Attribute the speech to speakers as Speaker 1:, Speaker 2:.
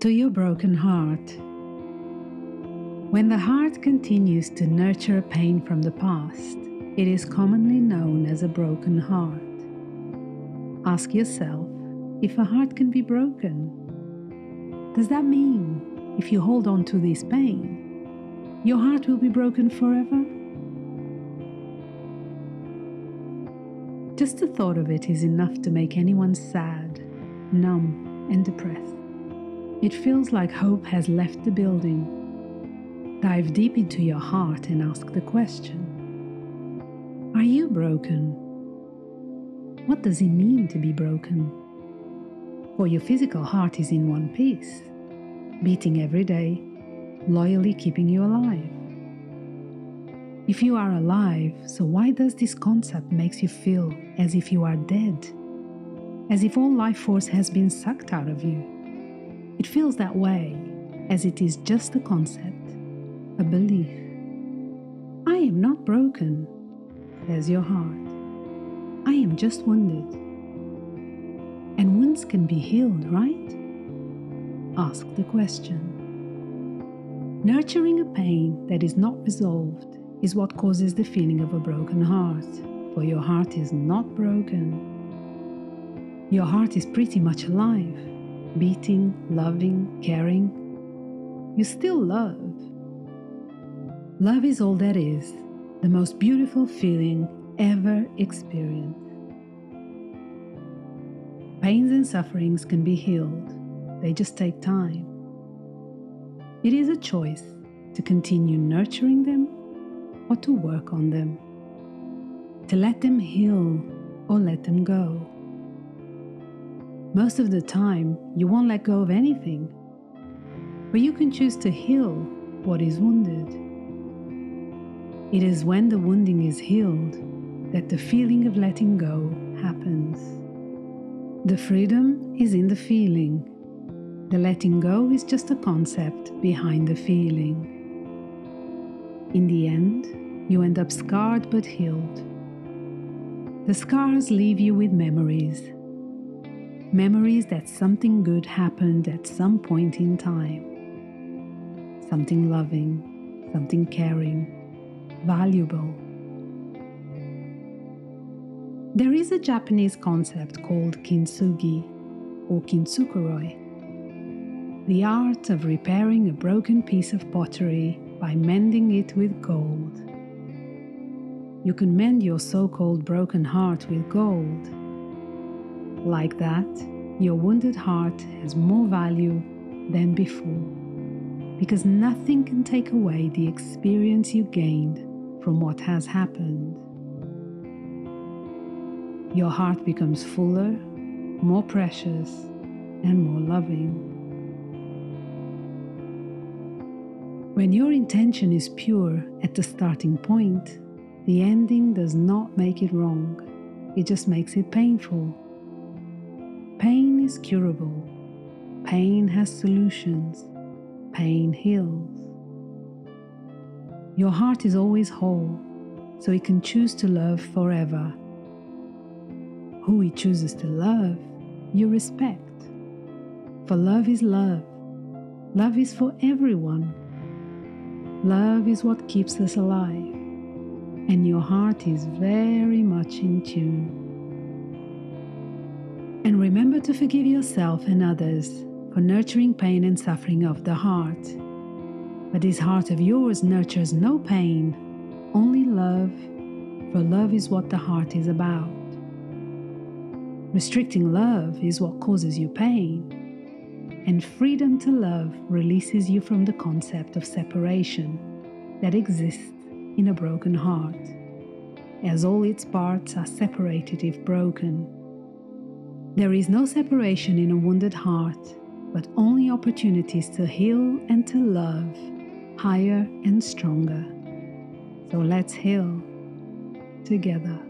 Speaker 1: to your broken heart. When the heart continues to nurture pain from the past, it is commonly known as a broken heart. Ask yourself if a heart can be broken. Does that mean if you hold on to this pain, your heart will be broken forever? Just the thought of it is enough to make anyone sad, numb, and depressed. It feels like hope has left the building. Dive deep into your heart and ask the question Are you broken? What does it mean to be broken? For your physical heart is in one piece, beating every day, loyally keeping you alive. If you are alive, so why does this concept makes you feel as if you are dead? As if all life force has been sucked out of you? It feels that way, as it is just a concept, a belief. I am not broken, says your heart. I am just wounded. And wounds can be healed, right? Ask the question. Nurturing a pain that is not resolved is what causes the feeling of a broken heart, for your heart is not broken. Your heart is pretty much alive beating, loving, caring, you still love. Love is all that is, the most beautiful feeling ever experienced. Pains and sufferings can be healed, they just take time. It is a choice to continue nurturing them or to work on them, to let them heal or let them go. Most of the time, you won't let go of anything, but you can choose to heal what is wounded. It is when the wounding is healed that the feeling of letting go happens. The freedom is in the feeling. The letting go is just a concept behind the feeling. In the end, you end up scarred but healed. The scars leave you with memories Memories that something good happened at some point in time. Something loving, something caring, valuable. There is a Japanese concept called kintsugi or kintsukuroi, the art of repairing a broken piece of pottery by mending it with gold. You can mend your so called broken heart with gold like that, your wounded heart has more value than before, because nothing can take away the experience you gained from what has happened. Your heart becomes fuller, more precious, and more loving. When your intention is pure at the starting point, the ending does not make it wrong, it just makes it painful. Pain is curable. Pain has solutions. Pain heals. Your heart is always whole, so it can choose to love forever. Who it chooses to love, you respect. For love is love. Love is for everyone. Love is what keeps us alive, and your heart is very much in tune. And remember to forgive yourself and others for nurturing pain and suffering of the heart. But this heart of yours nurtures no pain, only love, for love is what the heart is about. Restricting love is what causes you pain, and freedom to love releases you from the concept of separation that exists in a broken heart, as all its parts are separated if broken. There is no separation in a wounded heart, but only opportunities to heal and to love higher and stronger. So let's heal together.